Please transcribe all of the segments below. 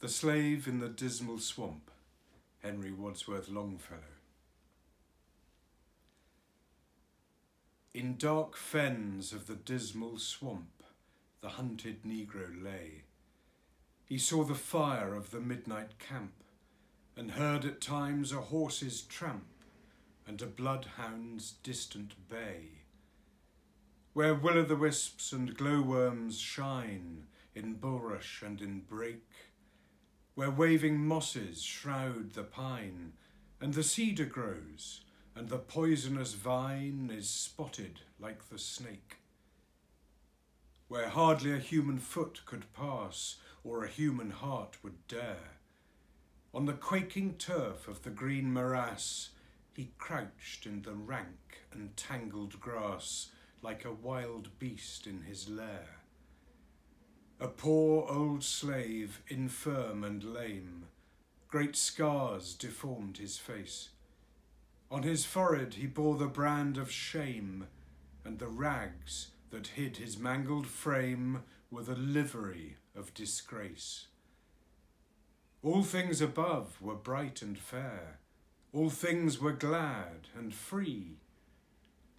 The Slave in the Dismal Swamp, Henry Wadsworth Longfellow. In dark fens of the dismal swamp, the hunted negro lay. He saw the fire of the midnight camp, and heard at times a horse's tramp and a bloodhound's distant bay. Where will-o'-the-wisps and glowworms shine in bulrush and in brake, where waving mosses shroud the pine, and the cedar grows, and the poisonous vine is spotted like the snake. Where hardly a human foot could pass, or a human heart would dare. On the quaking turf of the green morass, he crouched in the rank and tangled grass, like a wild beast in his lair. A poor old slave, infirm and lame, great scars deformed his face. On his forehead he bore the brand of shame, and the rags that hid his mangled frame were the livery of disgrace. All things above were bright and fair, all things were glad and free.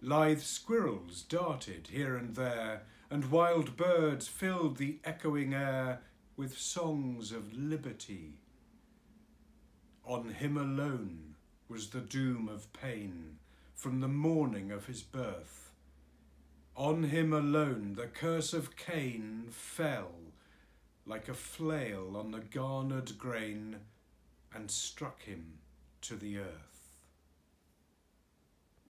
Lithe squirrels darted here and there, and wild birds filled the echoing air with songs of liberty. On him alone was the doom of pain from the morning of his birth. On him alone the curse of Cain fell like a flail on the garnered grain and struck him to the earth.